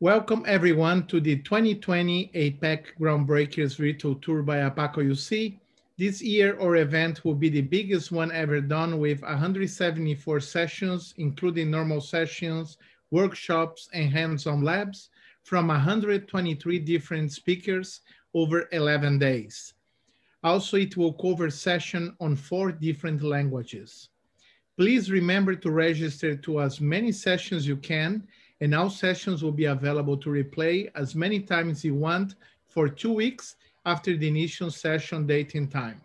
Welcome everyone to the 2020 APAC Groundbreakers Virtual Tour by APAC OUC. This year, our event will be the biggest one ever done with 174 sessions, including normal sessions, workshops, and hands-on labs from 123 different speakers over 11 days. Also, it will cover session on four different languages. Please remember to register to as many sessions you can, and all sessions will be available to replay as many times you want for two weeks after the initial session date and time.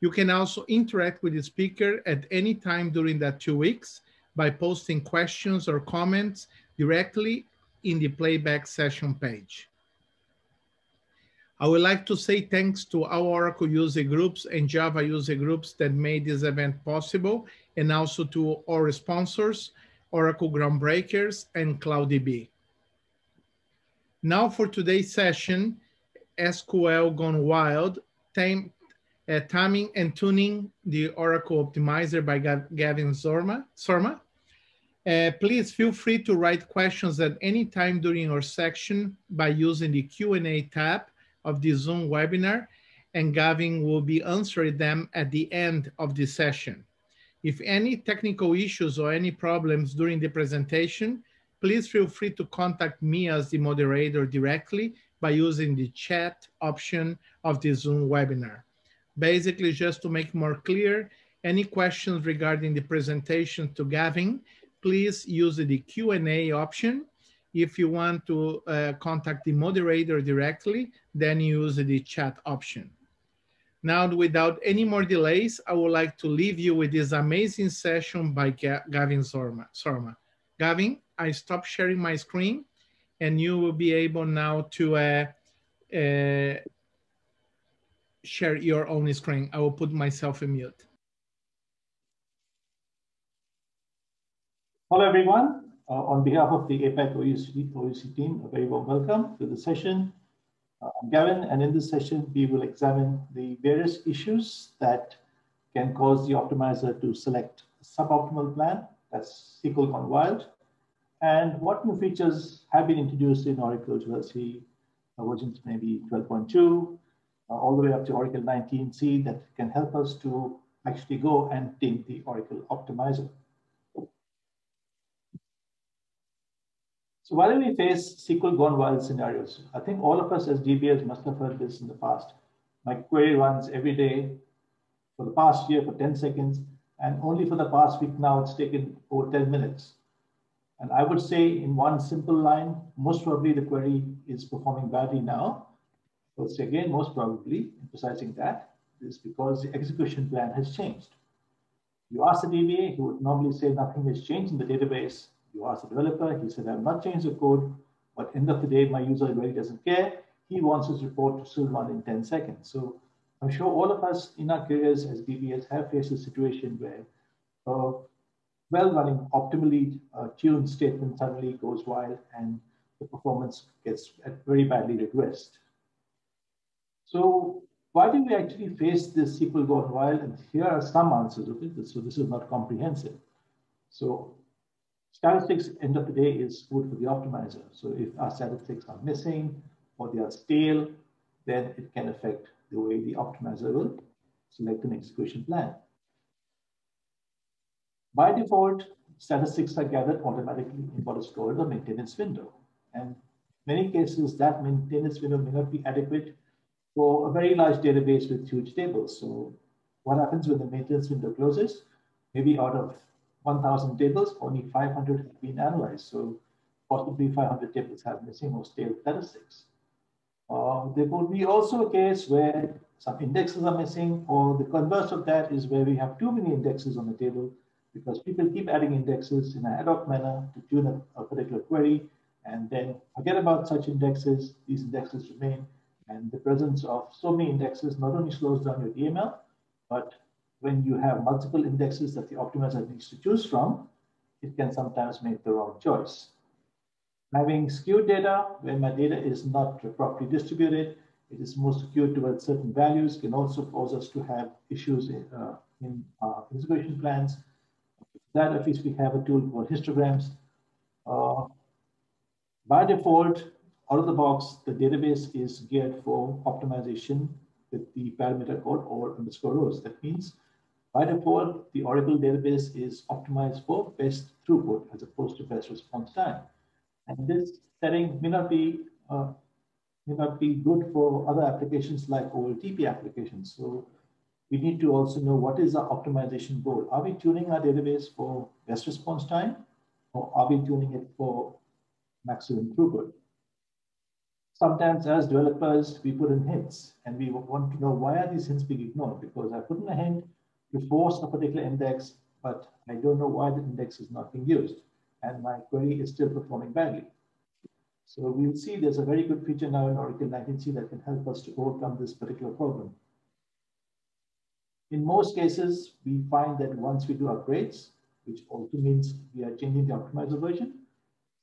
You can also interact with the speaker at any time during that two weeks by posting questions or comments directly in the playback session page. I would like to say thanks to our Oracle user groups and Java user groups that made this event possible, and also to our sponsors, Oracle Groundbreakers and CloudDB. Now for today's session, SQL Gone Wild, time, uh, timing and tuning the Oracle Optimizer by Gavin Zorma. Soorma. Uh, please feel free to write questions at any time during our section by using the Q&A tab of the Zoom webinar, and Gavin will be answering them at the end of the session. If any technical issues or any problems during the presentation, please feel free to contact me as the moderator directly by using the chat option of the Zoom webinar. Basically, just to make more clear, any questions regarding the presentation to Gavin, please use the Q&A option. If you want to uh, contact the moderator directly, then use the chat option. Now, without any more delays, I would like to leave you with this amazing session by Gavin Soorma. Gavin, I stop sharing my screen and you will be able now to uh, uh, share your own screen. I will put myself in mute. Hello, everyone. Uh, on behalf of the APAC OUC, OUC team, a very warm welcome to the session. Uh, I'm Gavin, and in this session, we will examine the various issues that can cause the optimizer to select a suboptimal plan, that's SQL gone wild, and what new features have been introduced in Oracle 12c uh, versions maybe 12.2, uh, all the way up to Oracle 19c that can help us to actually go and take the Oracle optimizer. So do we face SQL gone wild scenarios? I think all of us as DBAs must have heard this in the past. My query runs every day for the past year for 10 seconds, and only for the past week now it's taken over 10 minutes. And I would say in one simple line, most probably the query is performing badly now. I'll say again, most probably, emphasizing that, is because the execution plan has changed. You ask the DBA, he would normally say nothing has changed in the database, you ask the developer, he said, I've not changed the code, but end of the day, my user really doesn't care. He wants his report to run in 10 seconds. So I'm sure all of us in our careers as DBAs have faced a situation where a well-running, optimally uh, tuned statement suddenly goes wild and the performance gets very badly regressed. So why do we actually face this SQL gone wild? And here are some answers of it. So this is not comprehensive. So Statistics, end of the day, is food for the optimizer. So if our statistics are missing or they are stale, then it can affect the way the optimizer will select an execution plan. By default, statistics are gathered automatically in what is called a maintenance window. And many cases, that maintenance window may not be adequate for a very large database with huge tables. So what happens when the maintenance window closes? Maybe out of 1,000 tables, only 500 have been analyzed. So possibly 500 tables have missing or stale statistics. Uh, there could be also a case where some indexes are missing, or the converse of that is where we have too many indexes on the table because people keep adding indexes in an ad hoc manner to tune a, a particular query and then forget about such indexes. These indexes remain, and the presence of so many indexes not only slows down your DML, but when you have multiple indexes that the optimizer needs to choose from, it can sometimes make the wrong choice. Having skewed data, when my data is not properly distributed, it is more skewed towards certain values, can also cause us to have issues in, uh, in our integration plans. That at least we have a tool called histograms. Uh, By default, out of the box, the database is geared for optimization with the parameter called all underscore rows. That means by default, the Oracle database is optimized for best throughput as opposed to best response time. And this setting may not be uh, may not be good for other applications like OLTP applications. So we need to also know what is our optimization goal. Are we tuning our database for best response time or are we tuning it for maximum throughput? Sometimes as developers, we put in hints and we want to know why are these hints being ignored? Because I put in a hint to force a particular index, but I don't know why the index is not being used and my query is still performing badly. So we'll see there's a very good feature now in Oracle 19c that can help us to overcome this particular problem. In most cases, we find that once we do upgrades, which also means we are changing the optimizer version,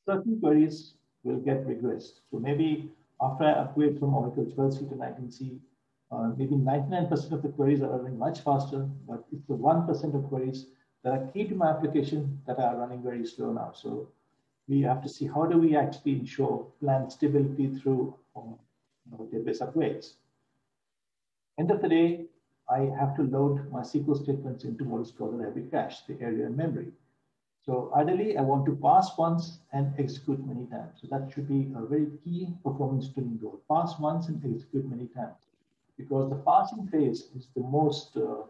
certain queries will get regressed. So maybe after I upgrade from Oracle 12c to 19c, uh, maybe 99% of the queries are running much faster, but it's the 1% of queries that are key to my application that are running very slow now. So we have to see how do we actually ensure plan stability through um, you know, database upgrades. End of the day, I have to load my SQL statements into what is called the library cache, the area in memory. So ideally, I want to parse once and execute many times. So that should be a very key performance tuning goal. Parse once and execute many times. Because the parsing phase is the most uh,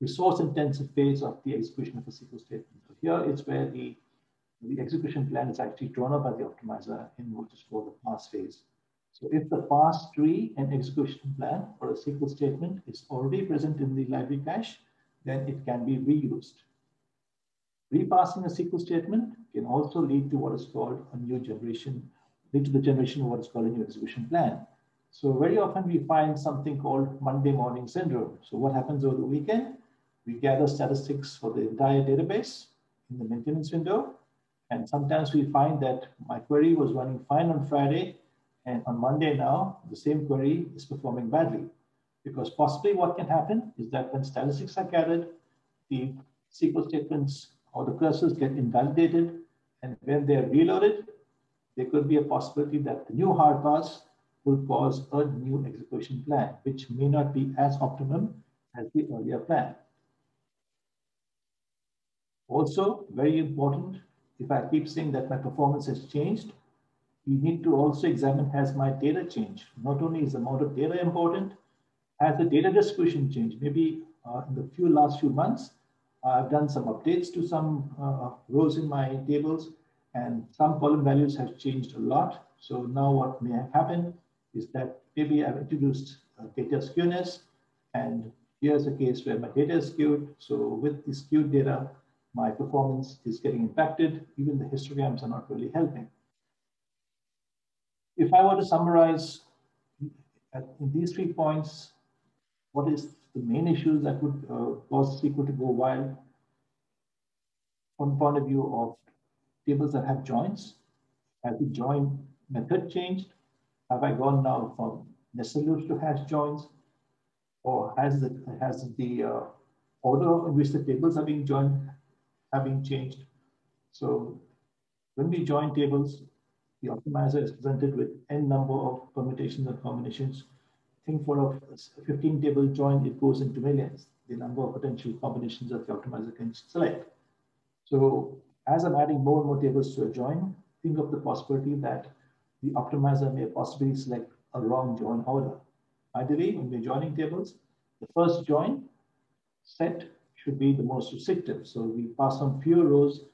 resource intensive phase of the execution of a SQL statement. So here it's where the the execution plan is actually drawn up by the optimizer in what is called the parse phase. So if the parse tree and execution plan for a SQL statement is already present in the library cache, then it can be reused. Reparsing a SQL statement can also lead to what is called a new generation, lead to the generation of what is called a new execution plan. So very often we find something called Monday morning syndrome. So what happens over the weekend? We gather statistics for the entire database in the maintenance window and sometimes we find that my query was running fine on Friday, and on Monday now, the same query is performing badly. Because possibly what can happen is that when statistics are gathered, the SQL statements or the cursors get invalidated, and when they're reloaded, there could be a possibility that the new hard parse will cause a new execution plan, which may not be as optimum as the earlier plan. Also, very important, if I keep saying that my performance has changed, we need to also examine has my data changed? Not only is the amount of data important, has the data distribution changed? Maybe uh, in the few last few months, I've done some updates to some uh, rows in my tables and some column values have changed a lot. So now what may have happened is that maybe I've introduced uh, data skewness and here's a case where my data is skewed. So with the skewed data, my performance is getting impacted. Even the histograms are not really helping. If I were to summarize in these three points, what is the main issues that would uh, cause SQL to go wild? From the point of view of tables that have joins, has the join method changed? Have I gone now from nested to hash joins? Or has the, has the uh, order in which the tables are being joined have been changed. So when we join tables, the optimizer is presented with n number of permutations and combinations. Think for a 15 table join, it goes into millions, the number of potential combinations that the optimizer can select. So as I'm adding more and more tables to a join, think of the possibility that the optimizer may possibly select a wrong join order. Ideally, when we're joining tables, the first join set should be the most restrictive. So we pass on fewer rows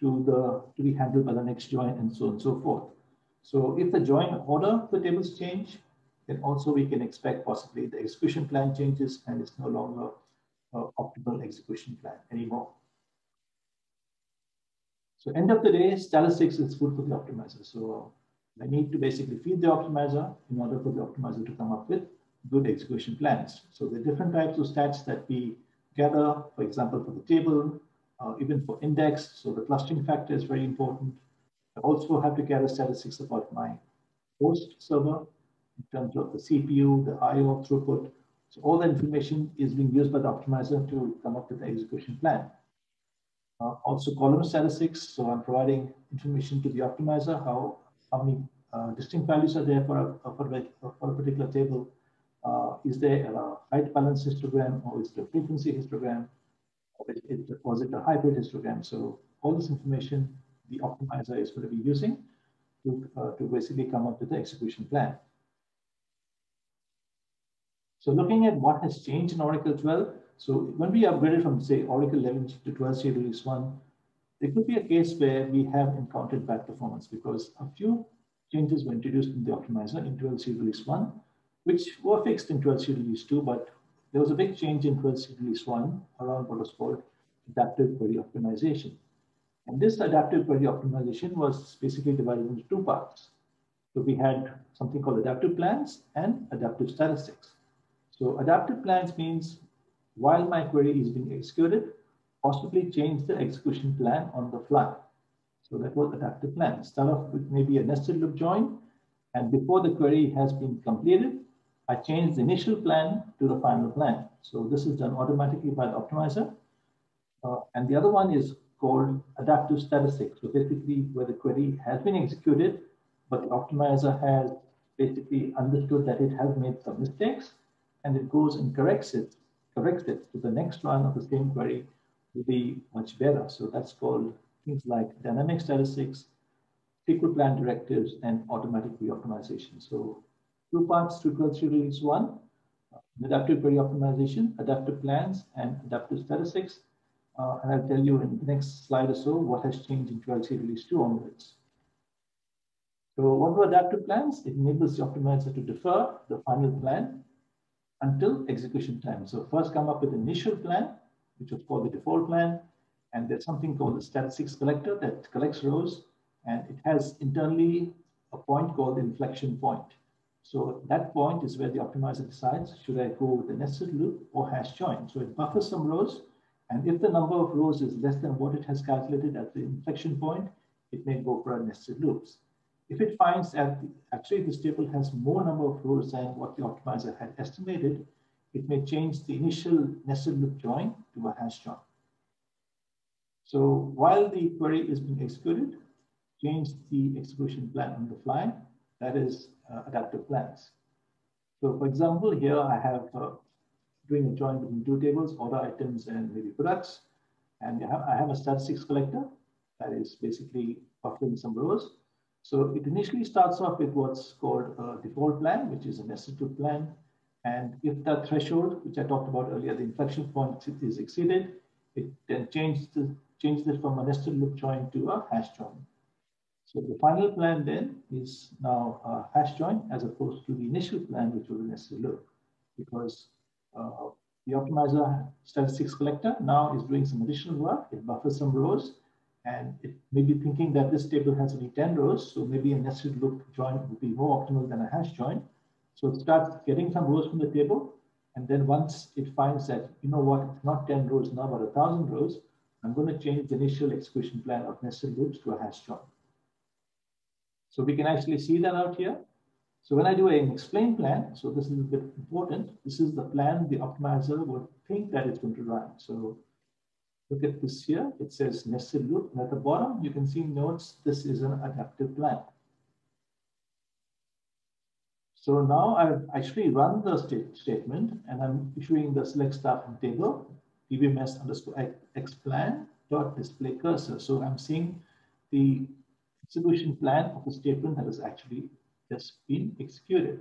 to the to be handled by the next join and so on and so forth. So if the join order the tables change, then also we can expect possibly the execution plan changes and it's no longer uh, optimal execution plan anymore. So end of the day, statistics is good for the optimizer. So I need to basically feed the optimizer in order for the optimizer to come up with good execution plans. So the different types of stats that we gather, for example, for the table, uh, even for index. So the clustering factor is very important. I also have to gather statistics about my host server in terms of the CPU, the IO throughput. So all the information is being used by the optimizer to come up with the execution plan. Uh, also column statistics. So I'm providing information to the optimizer, how how many uh, distinct values are there for a, for a, for a particular table. Uh, is there a height balance histogram or is it a frequency histogram? Or it, was it a hybrid histogram? So all this information the optimizer is going to be using to, uh, to basically come up with the execution plan. So looking at what has changed in Oracle 12, so when we upgraded from say Oracle 11 to 12 C release 1, there could be a case where we have encountered bad performance because a few changes were introduced in the optimizer in 12C release 1, which were fixed in 12C release 2, but there was a big change in 12C release 1 around what was called adaptive query optimization. And this adaptive query optimization was basically divided into two parts. So we had something called adaptive plans and adaptive statistics. So adaptive plans means while my query is being executed, possibly change the execution plan on the fly. So that was adaptive plan. Start off with maybe a nested loop join, and before the query has been completed, I change the initial plan to the final plan. So this is done automatically by the optimizer. Uh, and the other one is called adaptive statistics. So basically where the query has been executed, but the optimizer has basically understood that it has made some mistakes and it goes and corrects it, corrects it. to the next run of the same query will be much better. So that's called things like dynamic statistics, SQL plan directives, and automatic re-optimization. So two parts to 12 release one, adaptive query optimization, adaptive plans, and adaptive statistics. Uh, and I'll tell you in the next slide or so what has changed in 12C release 2 onwards. So what were adaptive plans? It enables the optimizer to defer the final plan until execution time. So first come up with initial plan, which was called the default plan. And there's something called the statistics collector that collects rows. And it has internally a point called the inflection point. So that point is where the optimizer decides, should I go with a nested loop or hash join? So it buffers some rows. And if the number of rows is less than what it has calculated at the inflection point, it may go for a nested loops. If it finds that actually this table has more number of rows than what the optimizer had estimated, it may change the initial nested loop join to a hash join. So while the query is being executed, change the execution plan on the fly, that is uh, adaptive plans. So for example, here I have uh, doing a join between two tables, order items and maybe products. And I have a statistics collector that is basically buffering some rows. So it initially starts off with what's called a default plan, which is a nested loop plan. And if that threshold, which I talked about earlier, the inflection point is exceeded, it then changes, the, changes it from a nested loop join to a hash join. So the final plan then is now a hash join as opposed to the initial plan, which was a nested loop, because uh, the optimizer statistics collector now is doing some additional work. It buffers some rows and it may be thinking that this table has only 10 rows, so maybe a nested loop join would be more optimal than a hash join. So it starts getting some rows from the table. And then once it finds that, you know what, it's not 10 rows now, but a 1,000 rows, I'm going to change the initial execution plan of nested loops to a hash join. So we can actually see that out here. So when I do an explain plan, so this is a bit important, this is the plan the optimizer would think that it's going to run. So Look at this here. It says nested loop. And at the bottom, you can see notes this is an adaptive plan. So now I've actually run the state statement and I'm issuing the select star from table, dbms underscore xplan dot display cursor. So I'm seeing the execution plan of the statement that has actually just been executed.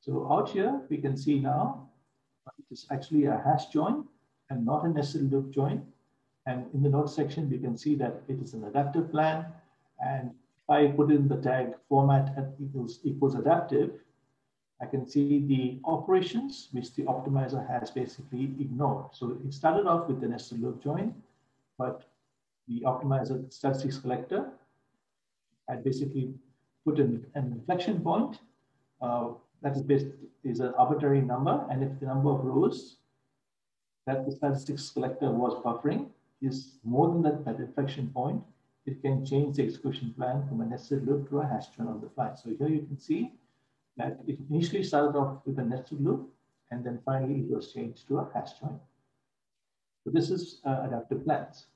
So out here, we can see now it is actually a hash join and not a nested loop join. And in the notes section, we can see that it is an adaptive plan. And if I put in the tag format at equals, equals adaptive, I can see the operations which the optimizer has basically ignored. So it started off with the nested loop join, but the optimizer statistics collector had basically put in an inflection point uh, that is based is an arbitrary number. And if the number of rows that the statistics collector was buffering is more than that, that inflection point, it can change the execution plan from a nested loop to a hash join on the fly. So here you can see that it initially started off with a nested loop, and then finally it was changed to a hash join. So this is uh, adaptive plans.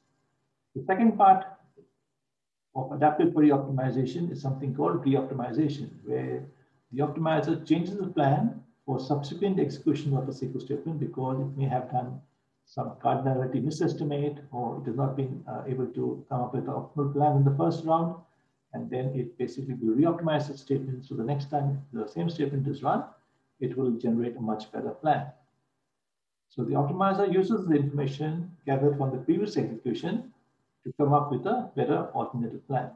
The second part of adaptive query optimization is something called pre-optimization, where the optimizer changes the plan for subsequent execution of a SQL statement because it may have done some cardinality misestimate or it has not been uh, able to come up with an optimal plan in the first round. And then it basically will re-optimize the statement. So the next time the same statement is run, it will generate a much better plan. So the optimizer uses the information gathered from the previous execution to come up with a better alternative plan.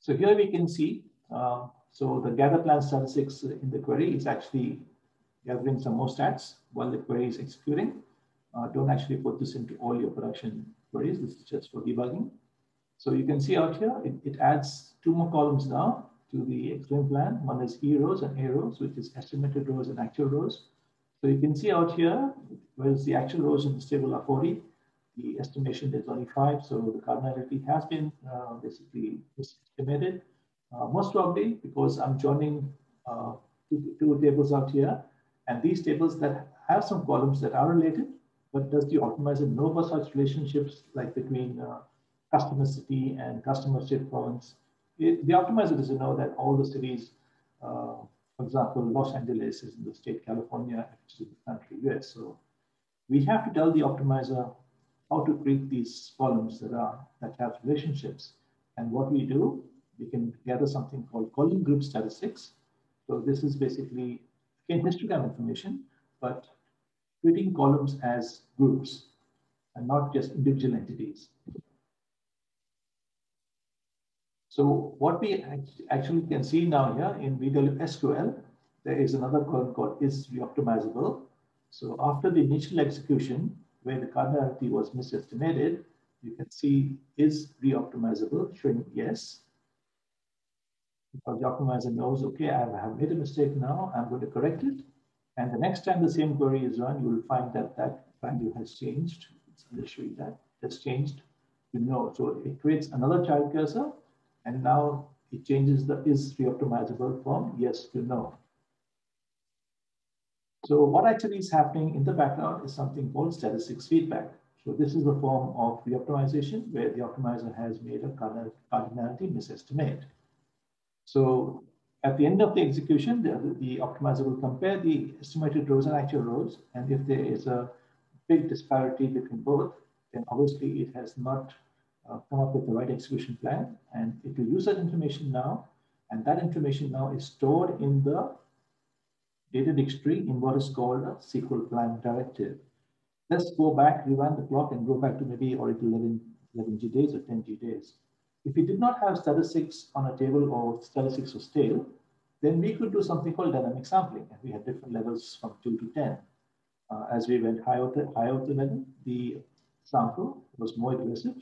So here we can see, uh, so the gather plan statistics in the query is actually gathering some more stats while the query is executing. Uh, don't actually put this into all your production queries. This is just for debugging. So you can see out here, it, it adds two more columns now to the explain plan. One is E rows and A rows, which is estimated rows and actual rows. So you can see out here, whereas the actual rows in the table are 40, the estimation is only five. So the cardinality has been uh, basically estimated. Uh, most probably because I'm joining uh, two, two, tables out here. And these tables that have some columns that are related, but does the optimizer know about such relationships like between uh, customer city and customer state province? It, the optimizer doesn't know that all the cities uh, for example, Los Angeles is in the state California, which is the country US. So we have to tell the optimizer how to create these columns that are that have relationships. And what we do, we can gather something called column group statistics. So this is basically again histogram information, but treating columns as groups and not just individual entities. So what we actually can see now here in VW SQL, there is another column called is reoptimizable. So after the initial execution, where the cardinality was misestimated, you can see is reoptimizable, showing yes. Because the optimizer knows, okay, I have made a mistake now, I'm going to correct it. And the next time the same query is run, you will find that that value has changed. Let me show you that. It's changed. You know, so it creates another child cursor and now it changes the is reoptimizable from yes to no. So what actually is happening in the background is something called statistics feedback. So this is the form of reoptimization where the optimizer has made a cardinality misestimate. So at the end of the execution, the, the optimizer will compare the estimated rows and actual rows. And if there is a big disparity between both, then obviously it has not uh, come up with the right execution plan. And it will use that information now. And that information now is stored in the data dictionary in what is called a SQL plan directive. Let's go back, rewind the clock and go back to maybe Oracle 11, 11G days or 10G days. If we did not have statistics on a table or statistics was stale, then we could do something called dynamic sampling. And we had different levels from 2 to 10. Uh, as we went higher to, higher to level, the sample was more aggressive.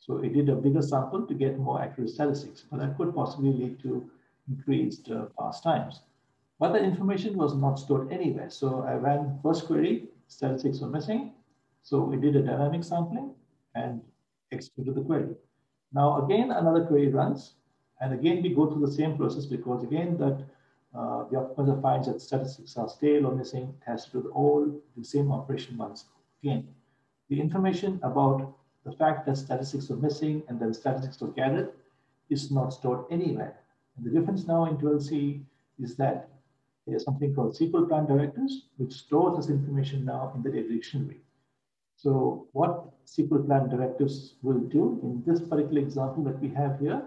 So it did a bigger sample to get more accurate statistics, but that could possibly lead to increased uh, parse times. But the information was not stored anywhere. So I ran first query, statistics were missing. So we did a dynamic sampling and executed the query. Now again, another query runs. And again, we go through the same process because again, that uh, the optimizer finds that statistics are stale or missing, it has to do all the same operation once again. The information about the fact that statistics are missing and then statistics are gathered is not stored anywhere. And the difference now in 12c is that there's something called SQL plan directives, which stores this information now in the dictionary. So what SQL plan directives will do in this particular example that we have here,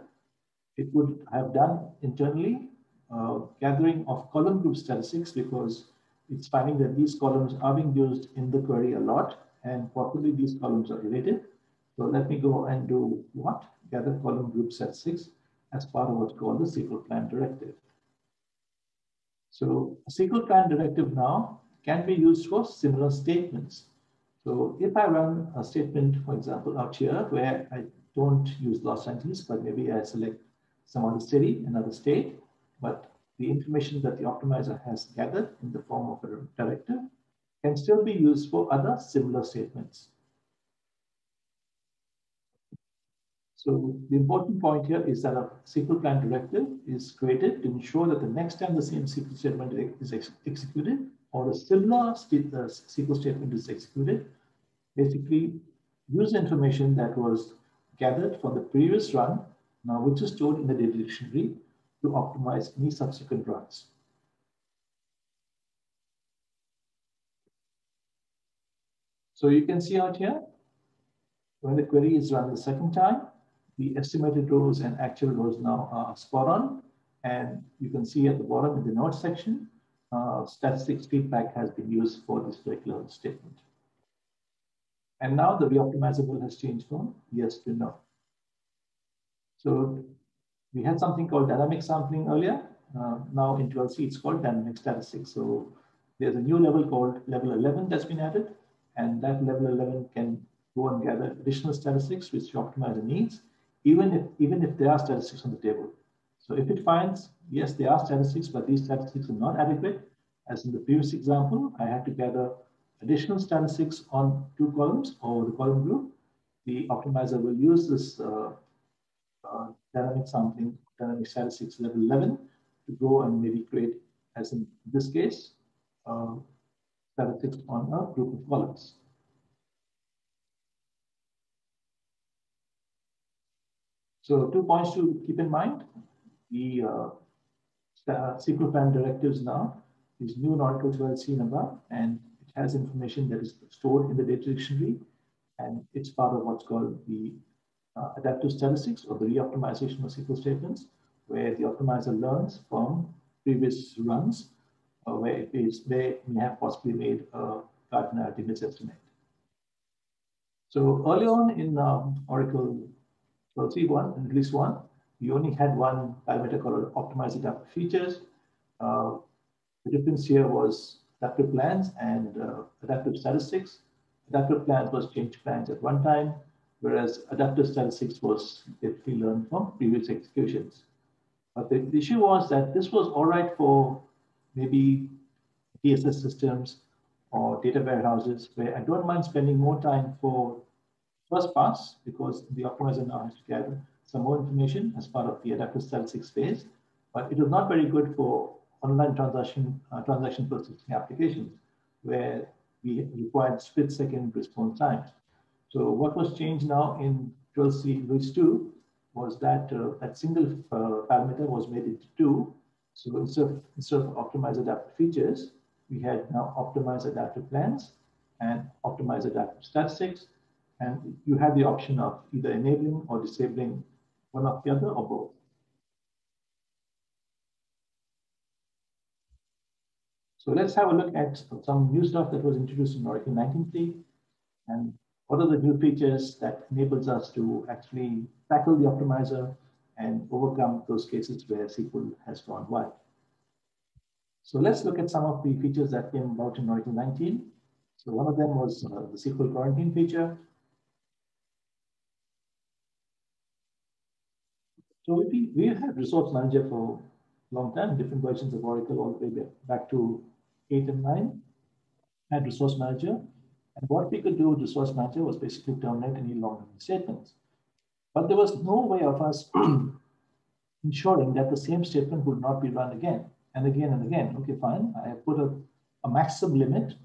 it would have done internally uh, gathering of column group statistics because it's finding that these columns are being used in the query a lot and possibly these columns are related. So let me go and do what? Gather column group statistics as part of what's called the SQL plan directive. So a SQL plan directive now can be used for similar statements. So if I run a statement, for example, out here where I don't use Los Angeles, but maybe I select some other city, another state, but the information that the optimizer has gathered in the form of a directive can still be used for other similar statements. So the important point here is that a SQL plan directive is created to ensure that the next time the same SQL statement is ex executed or a similar SQL statement is executed, basically use information that was gathered from the previous run, now which is stored in the data dictionary to optimize any subsequent runs. So you can see out here, when the query is run the second time, the estimated rows and actual rows now are spot on. And you can see at the bottom in the notes section, uh, statistics feedback has been used for this particular statement. And now the reoptimizable has changed from yes to no. So we had something called dynamic sampling earlier. Uh, now in 12c, it's called dynamic statistics. So there's a new level called level 11 that's been added. And that level 11 can go and gather additional statistics which the optimizer needs, even if, even if there are statistics on the table. So if it finds, yes, there are statistics, but these statistics are not adequate, as in the previous example, I had to gather additional statistics on two columns or the column group. The optimizer will use this uh, uh, dynamic sampling, dynamic statistics level 11 to go and maybe create, as in this case, uh, statistics on a group of columns. So two points to keep in mind. The uh, SQL plan directives now is new in Oracle 12c number, and it has information that is stored in the data dictionary, and it's part of what's called the uh, adaptive statistics or the re-optimization of SQL statements, where the optimizer learns from previous runs uh, where it is may, may have possibly made a cardinality misestimate. So early on in um, Oracle 12c1, release one, we only had one parameter called optimize adaptive features. Uh, the difference here was adaptive plans and uh, adaptive statistics. Adaptive plans was change plans at one time, whereas adaptive statistics was basically learned from previous executions. But the, the issue was that this was all right for maybe DSS systems or data warehouses where I don't mind spending more time for first parse because the optimizer now has to gather some more information as part of the adaptive statistics phase. But it was not very good for online transaction uh, transaction processing applications where we required split second response times. So what was changed now in 12c release 2 was that uh, that single uh, parameter was made into two so instead of, instead of optimize adaptive features, we had now optimize adaptive plans and optimize adaptive statistics. And you had the option of either enabling or disabling one of the other or both. So let's have a look at some new stuff that was introduced in Oracle 19.3 and what are the new features that enables us to actually tackle the optimizer and overcome those cases where SQL has gone wild. So let's look at some of the features that came about in Oracle 19. So one of them was uh, the SQL quarantine feature. So we, we had resource manager for a long time, different versions of Oracle all the way back to eight and nine, had resource manager. And what we could do with resource manager was basically terminate any long statements. But there was no way of us ensuring that the same statement would not be run again and again and again. Okay, fine. I have put a, a maximum limit,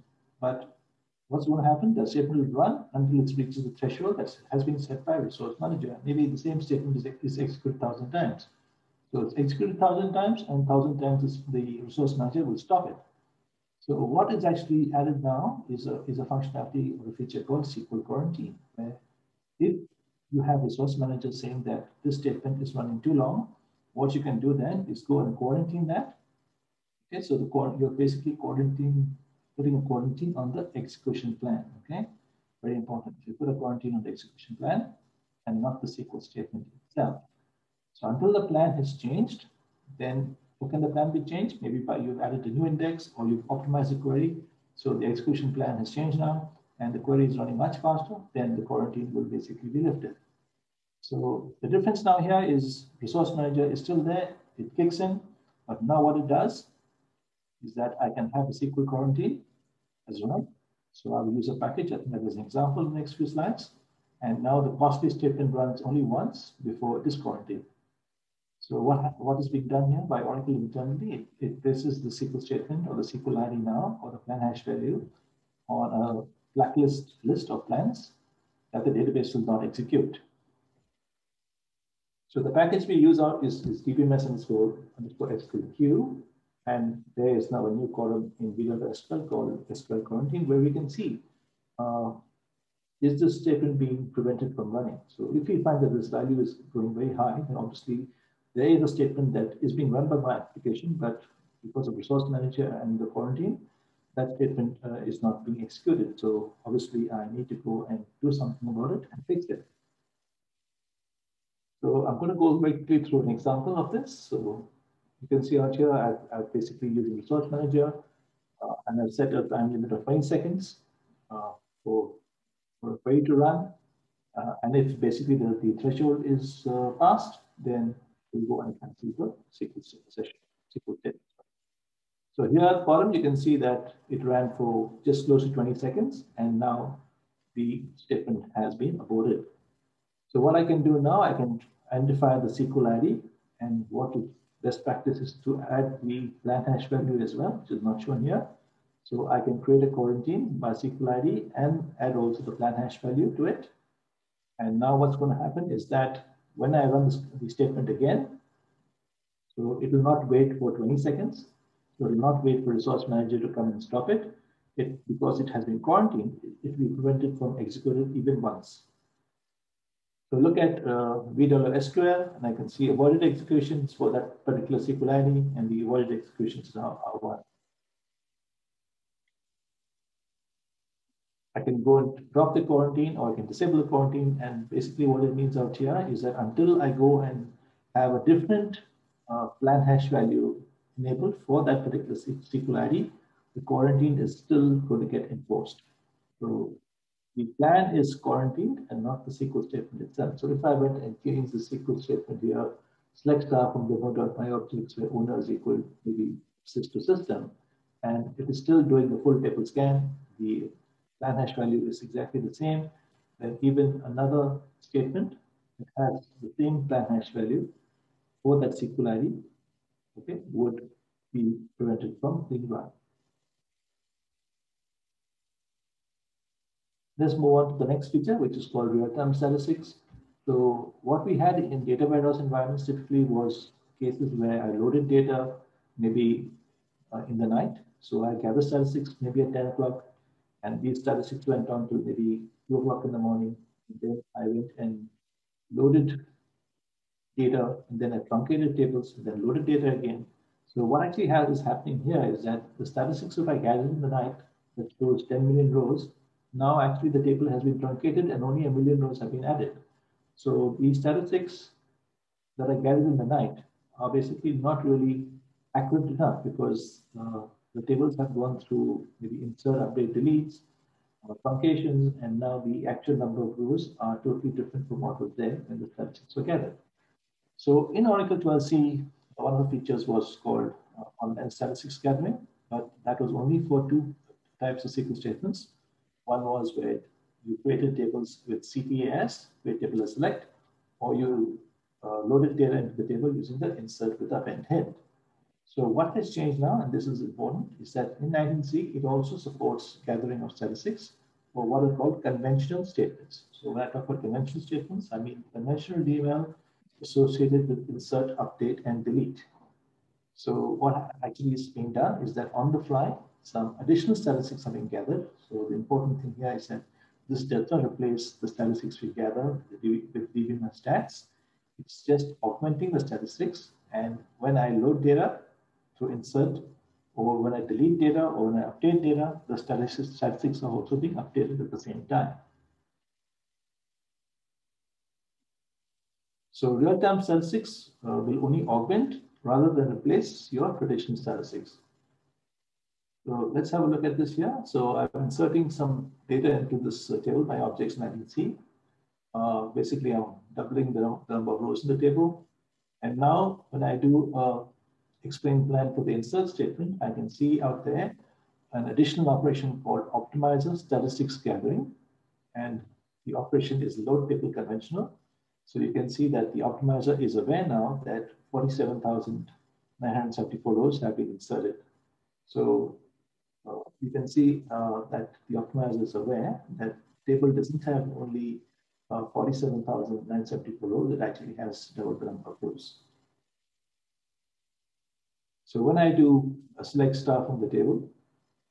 but what's going to happen? The statement will run until it reaches the threshold that has been set by resource manager. Maybe the same statement is, is executed thousand times. So it's executed thousand times and thousand times the resource manager will stop it. So what is actually added now is a, is a functionality or a feature called SQL quarantine, where if you have resource manager saying that this statement is running too long, what you can do then is go and quarantine that. Okay, so the you're basically quarantine, putting a quarantine on the execution plan. Okay, very important. You put a quarantine on the execution plan and not the SQL statement itself. So until the plan has changed, then how can the plan be changed? Maybe by you've added a new index or you've optimized the query. So the execution plan has changed now and the query is running much faster, then the quarantine will basically be lifted. So the difference now here is resource manager is still there, it kicks in, but now what it does is that I can have a SQL quarantine as well. So I will use a package, I think that is an example in the next few slides. And now the costly statement runs only once before it is quarantined. So what, what is being done here by Oracle internally? It, it places the SQL statement or the SQL ID now or the plan hash value on a blacklist list of plans that the database will not execute. So the package we use out is, is dbms underscore underscore SQLQ. And there is now a new column in VW called SQL quarantine where we can see uh, is this statement being prevented from running? So if we find that this value is going very high, then obviously there is a statement that is being run by my application, but because of resource manager and the quarantine, that statement uh, is not being executed. So obviously I need to go and do something about it and fix it. So I'm going to go quickly through an example of this. So you can see out here, I've, I've basically using resource manager uh, and I've set a time limit of 20 seconds uh, for for a query to run. Uh, and if basically the, the threshold is uh, passed, then we'll go and cancel the SQL session, SQL test. So here at bottom, you can see that it ran for just close to 20 seconds, and now the statement has been aborted. So what I can do now, I can identify the SQL ID, and what best practice is to add the plan hash value as well, which is not shown here. So I can create a quarantine by SQL ID and add also the plan hash value to it. And now what's going to happen is that when I run the statement again, so it will not wait for 20 seconds. So it will not wait for resource manager to come and stop it. It, because it has been quarantined, it, it will be prevented from executing even once. So look at uh, VWSQL, and I can see avoided executions for that particular SQL ID, and the avoided executions are, are one. I can go and drop the quarantine or I can disable the quarantine. And basically what it means out here is that until I go and have a different uh, plan hash value enabled for that particular SQL ID, the quarantine is still going to get enforced. So the plan is quarantined and not the SQL statement itself. So if I went and changed the SQL statement here, select star from demo.my objects where owner is equal maybe sys to system, and it is still doing the full table scan, the plan hash value is exactly the same, then even another statement that has the same plan hash value for that SQL ID, okay, would be prevented from being run. Let's move on to the next feature, which is called real-time statistics. So what we had in data warehouse environments typically was cases where I loaded data maybe uh, in the night. So I gather statistics maybe at 10 o'clock and these statistics went on to maybe two o'clock in the morning. And then I went and loaded data, and then I truncated tables, and then loaded data again. So what actually has is happening here is that the statistics if I gathered in the night that shows 10 million rows, now actually the table has been truncated and only a million rows have been added. So these statistics that I gathered in the night are basically not really accurate enough because uh, the tables have gone through maybe insert, update, deletes, or truncations, and now the actual number of rows are totally different from what was there when the statistics were gathered. So in Oracle 12c, one of the features was called uh, online statistics gathering, but that was only for two types of SQL statements. One was where you created tables with CTAS, create table select, or you uh, loaded data into the table using the insert with append head. So what has changed now, and this is important, is that in 19c, it also supports gathering of statistics for what are called conventional statements. So when I talk about conventional statements, I mean conventional DML associated with insert, update, and delete. So what actually is being done is that on the fly, some additional statistics are being gathered. So the important thing here is that this does not replace the statistics we gather with DBMS stats. It's just augmenting the statistics. And when I load data, to insert or when I delete data or when I update data, the statistics are also being updated at the same time. So real-time statistics uh, will only augment rather than replace your traditional statistics. So let's have a look at this here. So I'm inserting some data into this uh, table, my objects and 19C. Uh, basically, I'm doubling the, the, number of rows in the table. And now when I do a explain plan for the insert statement, I can see out there an additional operation called optimizer statistics gathering. And the operation is load table conventional. So you can see that the optimizer is aware now that 47,974 rows have been inserted. So uh, you can see uh, that the optimizer is aware that table doesn't have only uh, 47,974 rows, it actually has double the number of rows. So when I do a select star from the table,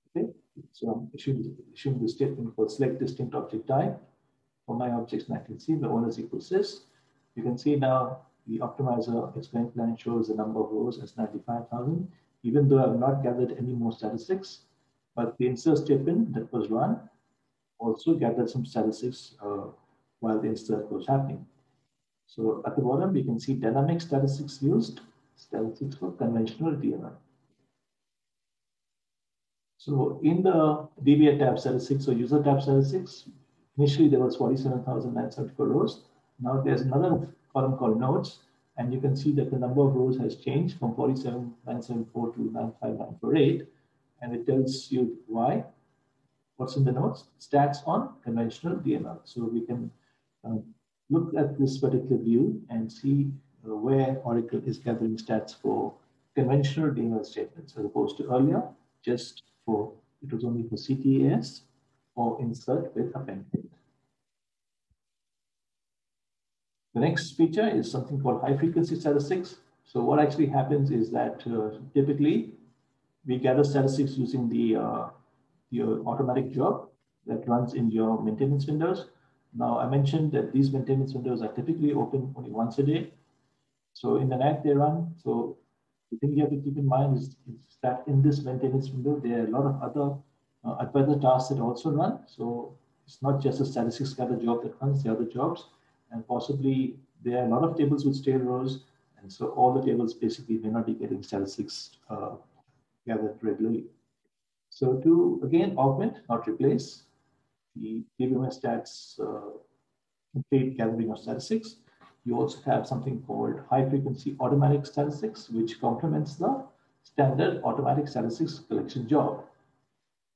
okay, so I'm issuing, the statement for select distinct object type for my objects, and I can see the owners equals this. You can see now the optimizer explain plan shows the number of rows as 95,000, even though I've not gathered any more statistics, but the insert statement that was run also gathered some statistics uh, while the insert was happening. So at the bottom, we can see dynamic statistics used, statistics for conventional DML. So in the DBA tab statistics or user tab statistics, initially there was 47,974 rows. Now there's another column called notes, and you can see that the number of rows has changed from 47,974 to 95948, and it tells you why. What's in the notes? Stats on conventional DML. So we can uh, look at this particular view and see uh, where Oracle is gathering stats for conventional DML statements as opposed to earlier, just for, it was only for CTAS or insert with appended. The next feature is something called high frequency statistics. So what actually happens is that uh, typically we gather statistics using the uh, your automatic job that runs in your maintenance windows. Now I mentioned that these maintenance windows are typically open only once a day. So in the night they run. So the thing you have to keep in mind is, is that in this maintenance window, there are a lot of other uh, advisor tasks that also run. So it's not just a statistics gather job that runs, the other jobs and possibly there are a lot of tables with stale rows. And so all the tables basically may not be getting statistics uh, gathered regularly. So to again augment, not replace the DBMS stats uh, complete gathering of statistics, you also have something called high frequency automatic statistics, which complements the standard automatic statistics collection job.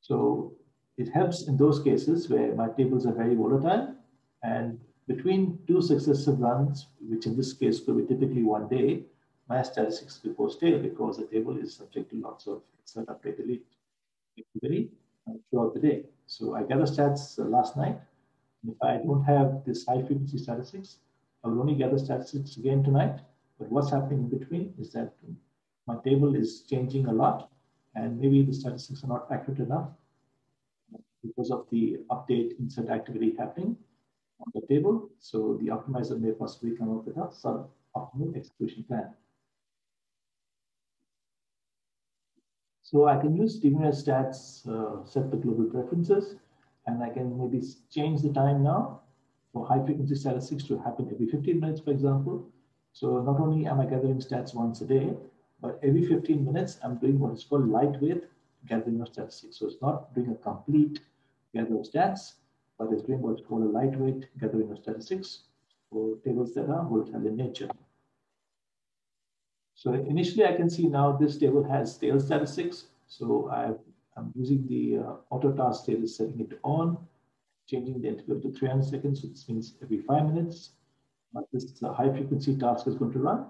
So it helps in those cases where my tables are very volatile and between two successive runs, which in this case could be typically one day, my statistics go stale because the table is subject to lots of insert, update, delete activity throughout the day. So I gather stats uh, last night. If I don't have this high frequency statistics, I will only gather statistics again tonight. But what's happening in between is that my table is changing a lot and maybe the statistics are not accurate enough because of the update insert activity happening on the table. So the optimizer may possibly come up with a sub-optimal execution plan. So I can use DBMS stats, uh, set the global preferences, and I can maybe change the time now for high frequency statistics to happen every 15 minutes, for example. So not only am I gathering stats once a day, but every 15 minutes, I'm doing what is called lightweight gathering of statistics. So it's not doing a complete gather of stats, but it's doing what's called a lightweight gathering of statistics for tables that are volatile in nature. So initially I can see now this table has stale statistics. So i am using the uh, auto task status, setting it on, changing the interval to 300 seconds. So this means every five minutes, but this is a high frequency task is going to run.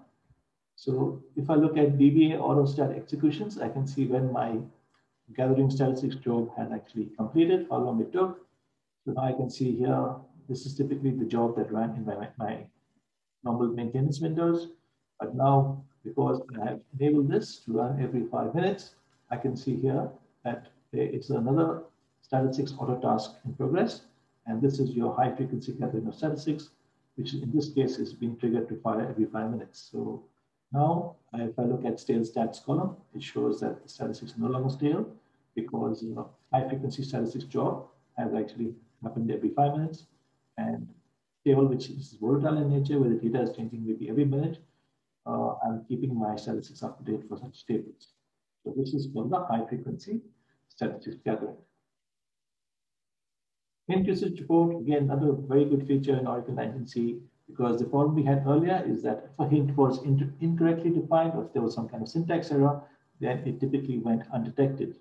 So if I look at DBA autostat executions, I can see when my gathering statistics job had actually completed, how long it took, so now I can see here, this is typically the job that ran in my, my normal maintenance windows. But now, because I have enabled this to run every five minutes, I can see here that it's another statistics auto task in progress. And this is your high frequency gathering of statistics, which in this case is being triggered to fire every five minutes. So now if I look at stale stats column, it shows that the statistics is no longer stale because you know, high frequency statistics job has actually happened every five minutes. And table which is volatile in nature, where the data is changing maybe every minute, uh, I'm keeping my statistics up to date for such tables. So this is called the high frequency statistics gathering. Hint usage report, again, another very good feature in Oracle 19c, because the problem we had earlier is that if a hint was in incorrectly defined, or if there was some kind of syntax error, then it typically went undetected.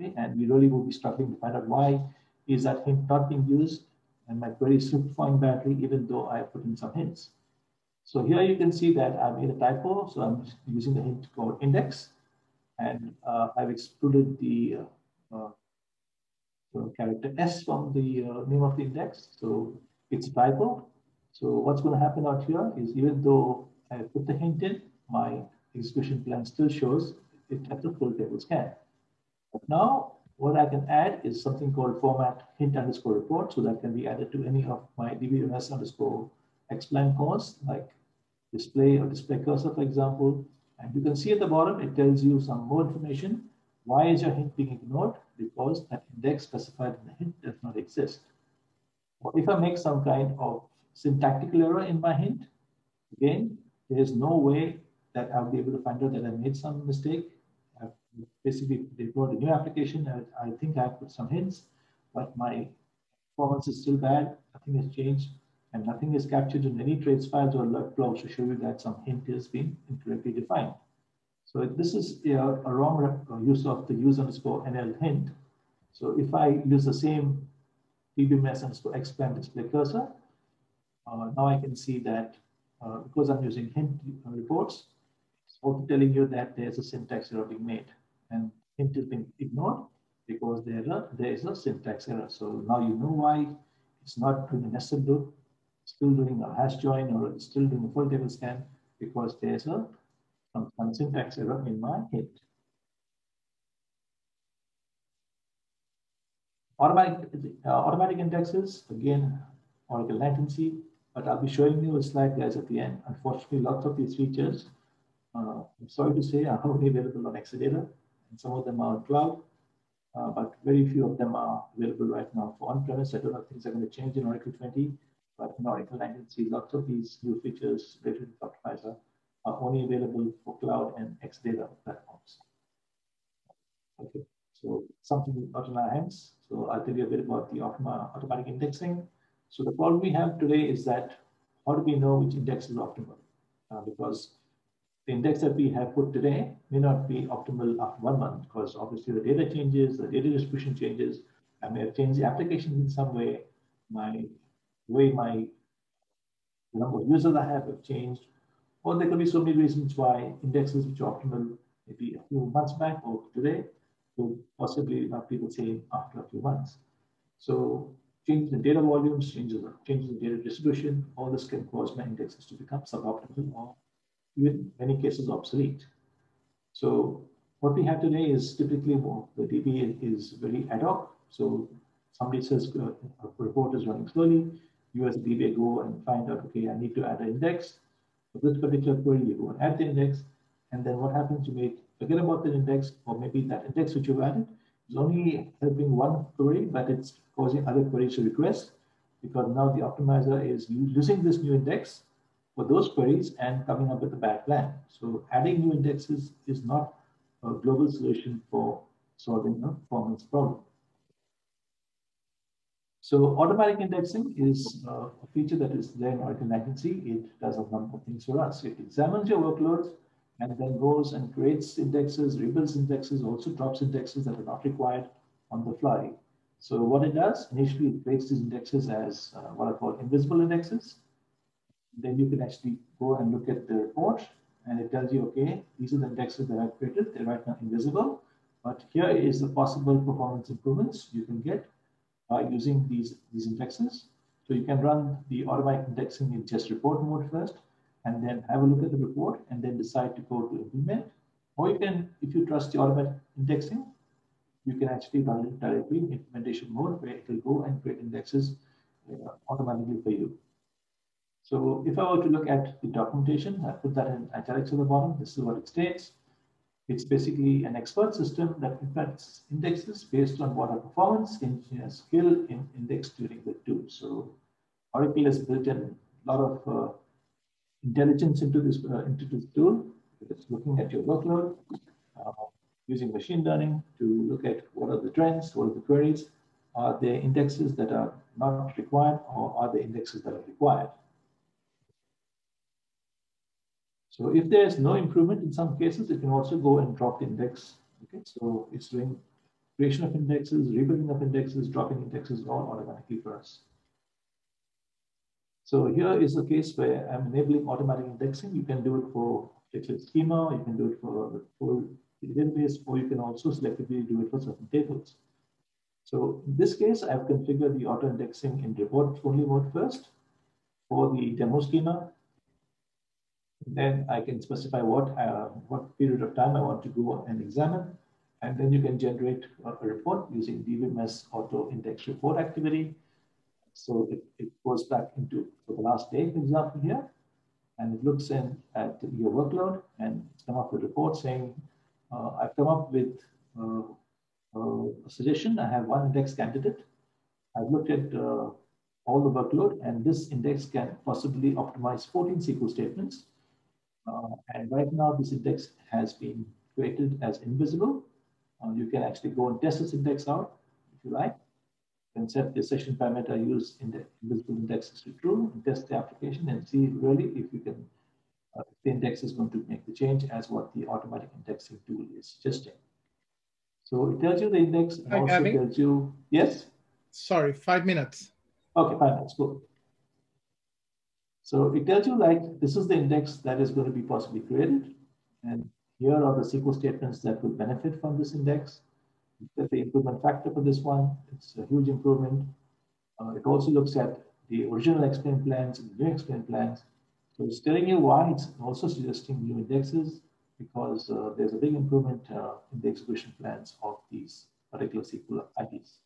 Okay? And we really will be struggling to find out why is that hint not being used and my query is simplifying badly even though I put in some hints. So here you can see that I made a typo. So I'm using the hint called index and uh, I've excluded the uh, uh, character S from the uh, name of the index. So it's a typo. So what's going to happen out here is even though I put the hint in, my execution plan still shows it at the full table scan. But now what I can add is something called format hint underscore report. So that can be added to any of my dbms underscore xplan calls like display or display cursor, for example. And you can see at the bottom, it tells you some more information. Why is your hint being ignored? Because that index specified in the hint does not exist. Or if I make some kind of syntactical error in my hint, again, there is no way that I'll be able to find out that I made some mistake basically deployed a new application. I, I think I put some hints, but my performance is still bad. Nothing has changed and nothing is captured in any trace files or log logs to show you that some hint has been incorrectly defined. So this is a, a wrong uh, use of the use underscore NL hint. So if I use the same dbms underscore xplan display cursor, uh, now I can see that uh, because I'm using hint reports, it's also telling you that there's a syntax error being made and hint has been ignored because there, there is a syntax error. So now you know why it's not doing a nested loop, still doing a hash join or still doing a full table scan because there's a some, some syntax error in my hint. Automatic, uh, automatic indexes, again, Oracle 19c, but I'll be showing you a slide guys at the end. Unfortunately, lots of these features, uh, I'm sorry to say, are only available on Exadata and some of them are cloud, uh, but very few of them are available right now for on-premise. I don't know if things are going to change in Oracle 20, but in Oracle 19c lots of these new features related to Optimizer are only available for cloud and Exadata platforms. Okay, so something not in our hands. So I'll tell you a bit about the automatic indexing. So the problem we have today is that how do we know which index is optimal? Uh, because the index that we have put today may not be optimal after one month because obviously the data changes, the data distribution changes. I may have changed the application in some way. My way my number of users I have have changed. Or there could be so many reasons why indexes which are optimal maybe a few months back or today will possibly not be the same after a few months. So changes in data volumes, changes, changes in data distribution, all this can cause my indexes to become suboptimal or in many cases obsolete. So what we have today is typically more, the DB is very ad hoc. So somebody says uh, a report is running slowly. As DBA go and find out, okay, I need to add an index. For this particular query, you go and add the index. And then what happens, you may forget about the index, or maybe that index which you've added is only helping one query, but it's causing other queries to request because now the optimizer is using this new index for those queries and coming up with a bad plan. So adding new indexes is not a global solution for solving a performance problem. So automatic indexing is uh, a feature that is there in Oracle 19c. It does a number of things for us. It examines your workloads and then goes and creates indexes, rebuilds indexes, also drops indexes that are not required on the fly. So what it does, initially it creates these indexes as uh, what are called invisible indexes then you can actually go and look at the report and it tells you, okay, these are the indexes that I've created. They're right now invisible, but here is the possible performance improvements you can get by using these, these indexes. So you can run the automatic indexing in just report mode first, and then have a look at the report and then decide to go to implement. Or you can, if you trust the automatic indexing, you can actually run it directly in implementation mode where it will go and create indexes uh, automatically for you. So if I were to look at the documentation, I put that in italics at the bottom. This is what it states. It's basically an expert system that impacts indexes based on what a performance engineer skill in index tuning would do. So Oracle has built in a lot of uh, intelligence into this uh, into this tool. It's looking at your workload, uh, using machine learning to look at what are the trends, what are the queries, are there indexes that are not required, or are there indexes that are required? So if there's no improvement in some cases, it can also go and drop the index. Okay, so it's doing creation of indexes, rebuilding of indexes, dropping indexes all automatically for us. So here is a case where I'm enabling automatic indexing. You can do it for particular schema, you can do it for the full database, or you can also selectively do it for certain tables. So in this case, I've configured the auto indexing in report only mode first for the demo schema. Then I can specify what, uh, what period of time I want to go and examine. And then you can generate a, a report using DBMS auto index report activity. So it, it goes back into for the last day, for example, here, and it looks in at your workload and it's come up with a report saying, uh, I've come up with uh, a suggestion. I have one index candidate. I've looked at uh, all the workload and this index can possibly optimize 14 SQL statements. Uh, and right now this index has been created as invisible. Uh, you can actually go and test this index out if you like. Can set the session parameter use in the invisible indexes to true and test the application and see really if you can uh, the index is going to make the change as what the automatic indexing tool is suggesting. So it tells you the index and also Gavin? tells you, yes? Sorry, five minutes. Okay, five minutes, cool. So it tells you like, this is the index that is going to be possibly created. And here are the SQL statements that will benefit from this index. The improvement factor for this one, it's a huge improvement. Uh, it also looks at the original explain plans and the new explain plans. So it's telling you why it's also suggesting new indexes because uh, there's a big improvement uh, in the execution plans of these particular SQL IDs.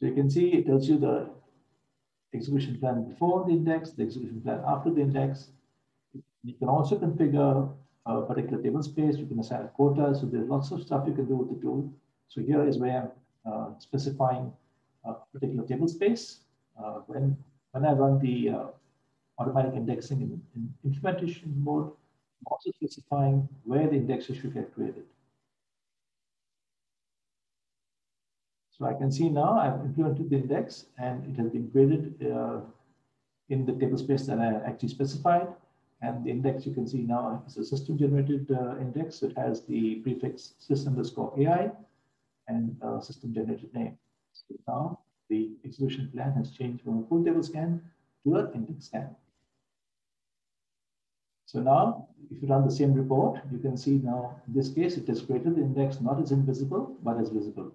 So you can see it tells you the execution plan before the index, the execution plan after the index. You can also configure a particular table space. You can assign a quota. So there's lots of stuff you can do with the tool. So here is where I'm uh, specifying a particular table space. Uh, when, when I run the uh, automatic indexing in, in implementation mode, I'm also specifying where the indexes should get created. So I can see now I've implemented the index and it has been created uh, in the table space that I actually specified. And the index you can see now is a system generated uh, index. It has the prefix system underscore AI and uh, system generated name. So now the execution plan has changed from a full table scan to an index scan. So now, if you run the same report, you can see now, in this case, it has created the index not as invisible, but as visible.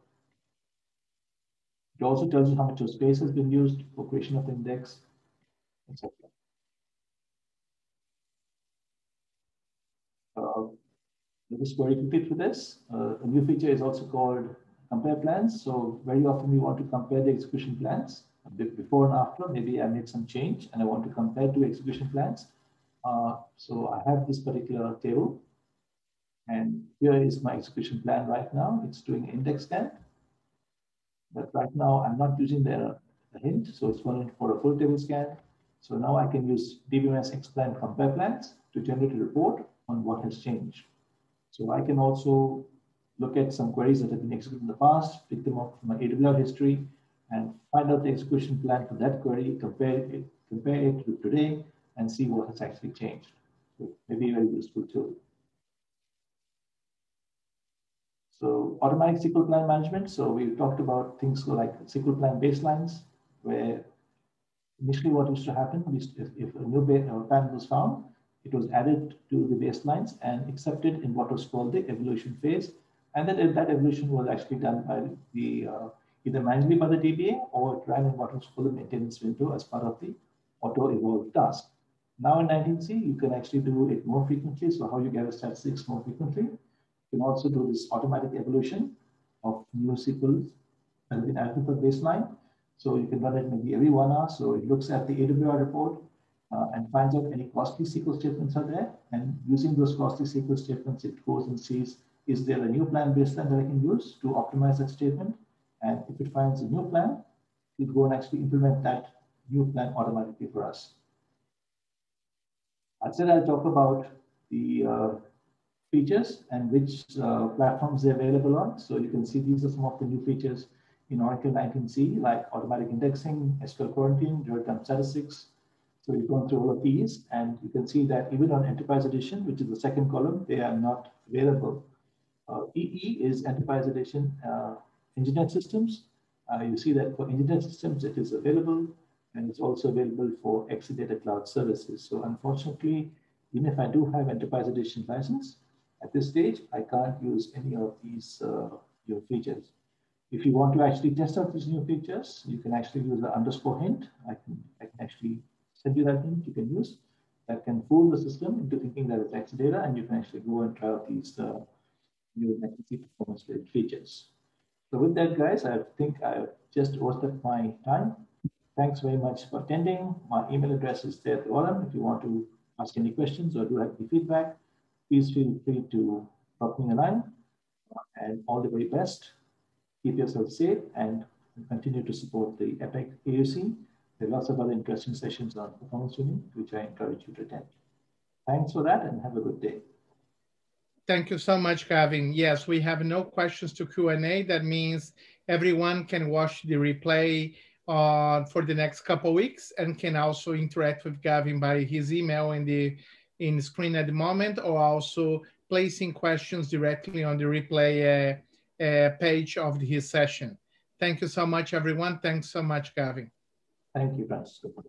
It also tells you how much of space has been used for creation of the index, etc. Uh, let us very quickly through this. Uh, a new feature is also called compare plans. So very often we want to compare the execution plans before and after. Maybe I made some change and I want to compare two execution plans. Uh, so I have this particular table and here is my execution plan right now. It's doing index scan. But right now I'm not using the, the hint. So it's running for a full table scan. So now I can use DBMS explain compare plans to generate a report on what has changed. So I can also look at some queries that have been executed in the past, pick them up from my AWR history, and find out the execution plan for that query, compare it, compare it to today, and see what has actually changed. So maybe very useful tool. So automatic SQL plan management. So we talked about things like SQL plan baselines, where initially what used to happen if, if a new plan was found, it was added to the baselines and accepted in what was called the evolution phase. And then that evolution was actually done by the uh, either manually by the DBA or it ran in what was called the maintenance window as part of the auto evolve task. Now in 19C, you can actually do it more frequently. So how you gather statistics more frequently. Can also do this automatic evolution of new that have been the baseline. So you can run it maybe every one hour. So it looks at the AWR report uh, and finds out any costly SQL statements are there. And using those costly SQL statements, it goes and sees, is there a new plan baseline that I can use to optimize that statement? And if it finds a new plan, it go and actually implement that new plan automatically for us. I said I'll talk about the uh, features and which uh, platforms they're available on. So you can see these are some of the new features in Oracle 19c, like automatic indexing, SQL quarantine, real-time statistics. So we've gone through all of these, and you can see that even on Enterprise Edition, which is the second column, they are not available. Uh, EE is Enterprise Edition uh, Engineered Systems. Uh, you see that for Engineered Systems, it is available and it's also available for Exadata Cloud Services. So unfortunately, even if I do have Enterprise Edition license, At this stage, I can't use any of these uh, new features. If you want to actually test out these new features, you can actually use the underscore hint. I can, I can actually send you that hint you can use that can fool the system into thinking that it's Exadata, and you can actually go and try out these uh, new 19c performance features. So with that, guys, I think I've just wasted my time. Thanks very much for attending. My email address is there at the bottom. If you want to ask any questions or do have any feedback, please feel free to drop me a line. And all the very best. Keep yourself safe and continue to support the APAC OUC. There are lots of other interesting sessions on performance tuning, which I encourage you to attend. Thanks for that and have a good day. Thank you so much, Gavin. Yes, we have no questions to Q&A. That means everyone can watch the replay uh, for the next couple weeks and can also interact with Gavin by his email in the in the screen at the moment or also placing questions directly on the replay uh, uh, page of his session. Thank you so much, everyone. Thanks so much, Gavin. Thank you, Francisco.